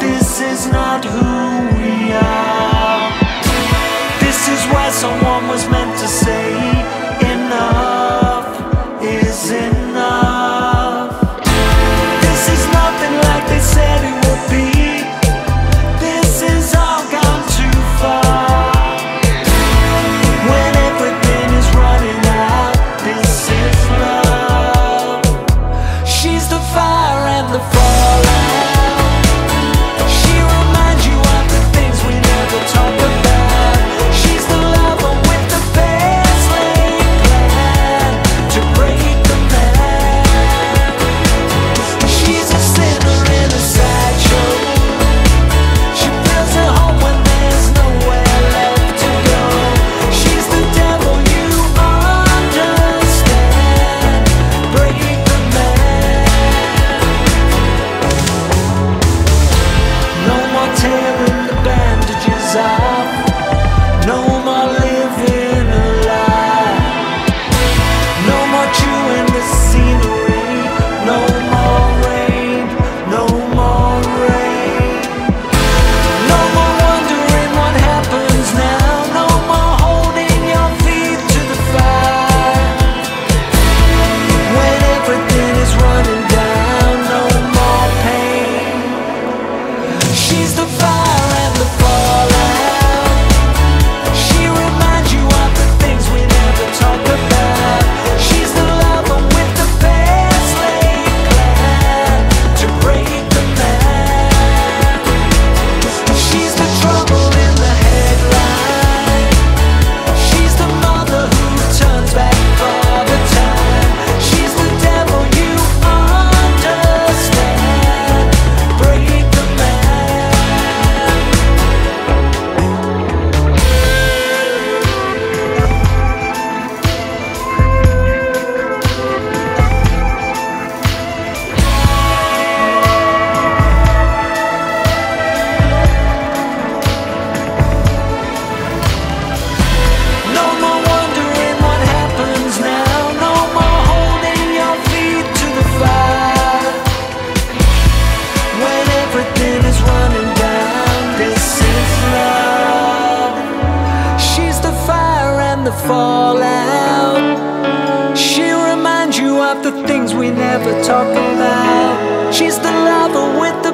This is not who we are. This is why someone was she's the fire Fall out. She'll remind you of the things we never talk about. She's the lover with the